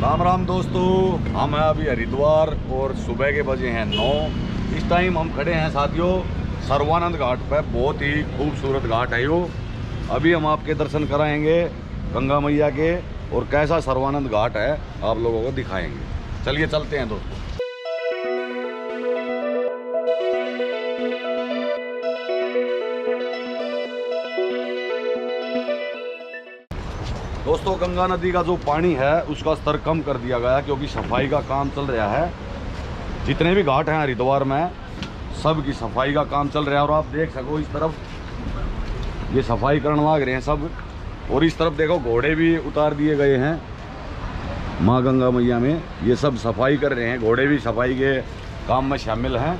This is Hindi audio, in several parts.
राम राम दोस्तों, हम हैं अभी हरिद्वार और सुबह के बजे हैं नौ। इस टाइम हम खड़े हैं साथियों, सर्वानंद घाट पर बहुत ही खूबसूरत घाट है यो। अभी हम आपके दर्शन कराएँगे गंगा मैया के और कैसा सर्वानंद घाट है, आप लोगों को दिखाएँगे। चलिए चलते हैं दोस्तों। दोस्तों, गंगा नदी का जो पानी है, उसका स्तर कम कर दिया गया क्योंकि सफ़ाई का काम चल रहा है। जितने भी घाट हैं हरिद्वार में, सब की सफ़ाई का काम चल रहा है। और आप देख सको इस तरफ़, ये सफ़ाई करने लाग रहे हैं सब। और इस तरफ़ देखो, घोड़े भी उतार दिए गए हैं। माँ गंगा मैया में ये सब सफ़ाई कर रहे हैं। घोड़े भी सफ़ाई के काम में शामिल हैं।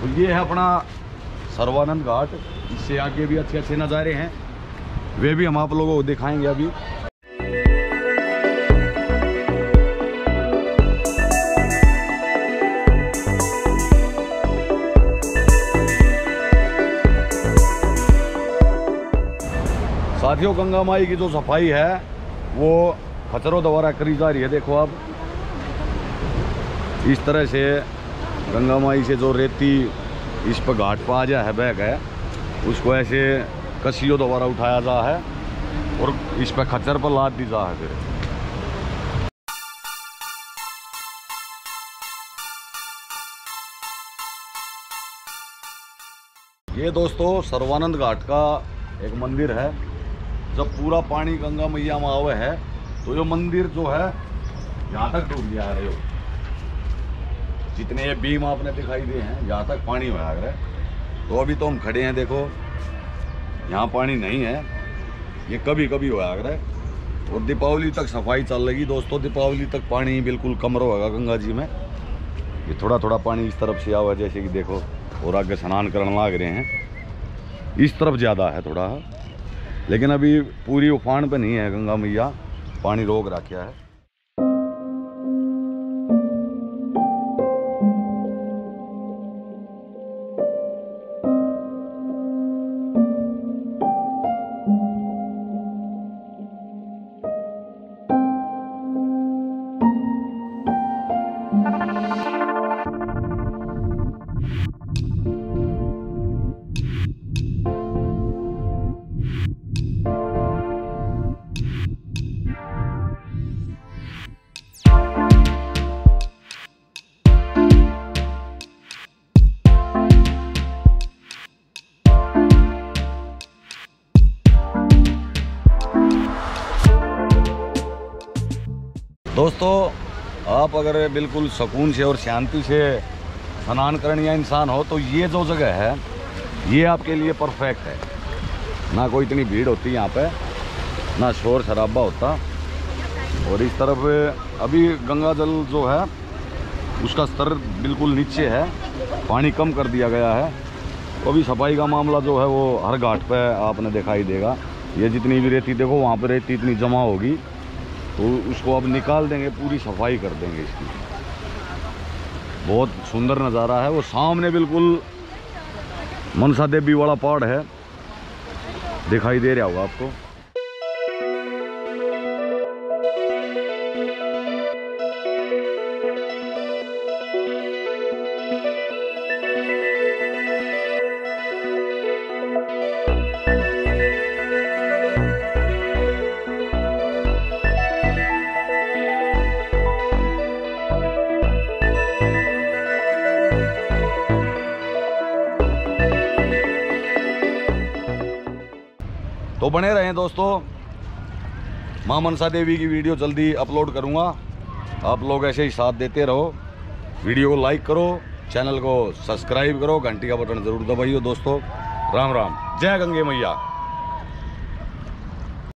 तो ये है अपना सर्वानंद घाट। इससे आगे भी अच्छे अच्छे नज़ारे हैं। वे भी हम आप लोगों को दिखाएँगे अभी। साथियों, गंगा माई की जो सफ़ाई है, वो खचरों द्वारा करी जा रही है। देखो आप, इस तरह से गंगा माई से जो रेती इस पर घाट पर आ जाए है बैग है उसको ऐसे कसी दोबारा उठाया जा है और इस पर खच्चर पर लाद दी जा है फिर ये दोस्तों सर्वानंद घाट का एक मंदिर है। जब पूरा पानी गंगा मैया में आवे है तो ये मंदिर जो है, यहाँ तक डूब गया है जितने ये बीम आपने दिखाई दिए हैं, यहाँ तक पानी में आ गए। है तो अभी तो हम खड़े हैं, देखो। यहाँ पानी नहीं है। ये कभी कभी होया कर है। और दीपावली तक सफ़ाई चल रही दोस्तों। दीपावली तक पानी बिल्कुल कम रहेगा गंगा जी में। ये थोड़ा थोड़ा पानी इस तरफ़ से आवा, जैसे कि देखो, और आगे स्नान करने लाग रहे हैं। इस तरफ़ ज़्यादा है थोड़ा। लेकिन अभी पूरी उफान पे नहीं है गंगा मैया। पानी रोक रखा है। दोस्तों, आप अगर बिल्कुल सुकून से और शांति से स्नान करने या इंसान हो तो ये जो जगह है, ये आपके लिए परफेक्ट है। ना कोई इतनी भीड़ होती यहाँ पे, ना शोर शराबा होता। और इस तरफ़ अभी गंगा जल जो है, उसका स्तर बिल्कुल नीचे है। पानी कम कर दिया गया है। तो अभी सफ़ाई का मामला जो है, वो हर घाट पे आपने दिखाई देगा। ये जितनी भी रेती, देखो वहाँ पर रेती इतनी जमा होगी। तो उसको अब निकाल देंगे, पूरी सफ़ाई कर देंगे इसकी। बहुत सुंदर नज़ारा है, वो सामने बिल्कुल मनसा देवी वाला पहाड़ है। दिखाई दे रहा होगा आपको। तो बने रहें दोस्तों। माँ मनसा देवी की वीडियो जल्दी अपलोड करूँगा। आप लोग ऐसे ही साथ देते रहो। वीडियो को लाइक करो, चैनल को सब्सक्राइब करो, घंटी का बटन ज़रूर दबाइयो दोस्तों। राम राम। जय गंगे मैया।